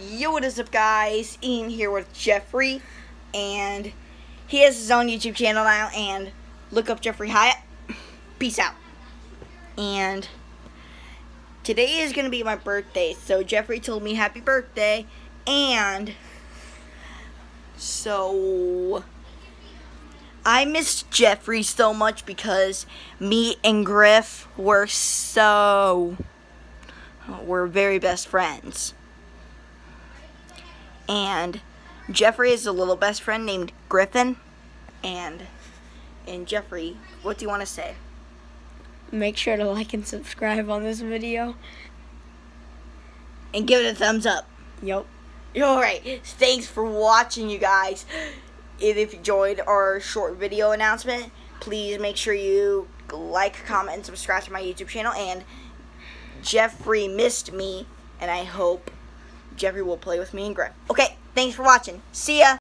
Yo, what is up, guys? Ian here with Jeffrey, and he has his own YouTube channel now. And look up Jeffrey Hyatt. Peace out. And today is gonna be my birthday, so Jeffrey told me happy birthday, and so I miss Jeffrey so much because me and Griff were so we're very best friends. And Jeffrey is a little best friend named Griffin. And and Jeffrey, what do you want to say? Make sure to like and subscribe on this video. And give it a thumbs up. Yep. Alright, thanks for watching you guys. If you enjoyed our short video announcement, please make sure you like, comment, and subscribe to my YouTube channel. And Jeffrey missed me, and I hope Jeffrey will play with me and Griff. Okay, thanks for watching. See ya!